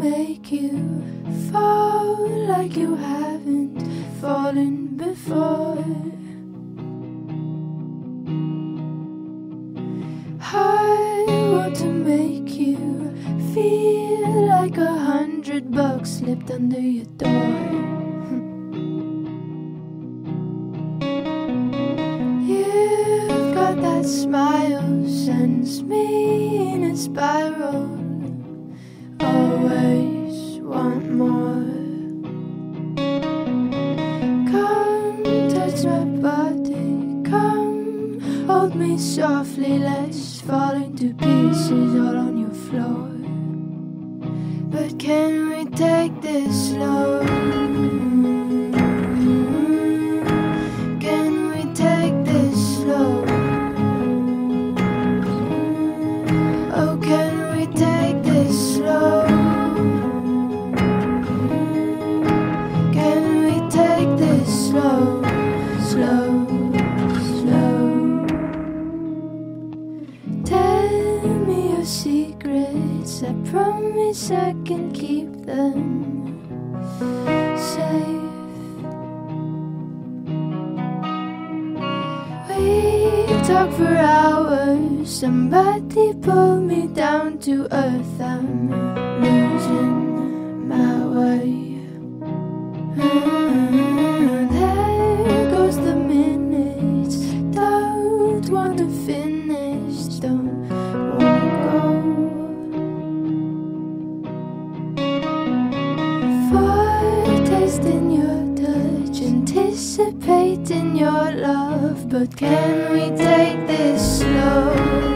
make you fall like you haven't fallen before. I want to make you feel like a hundred bucks slipped under your door. You've got that smile, sends me in a spiral. Come hold me softly. Let's fall into pieces all on your floor. But can we take this slow? I promise I can keep them safe. We talk for hours. Somebody pull me down to earth. I'm losing anticipating your love. But can we take this slow?